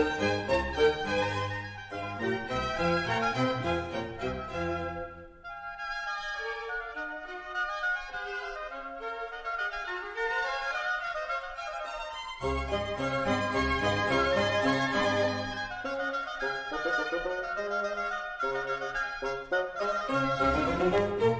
Música Thank you.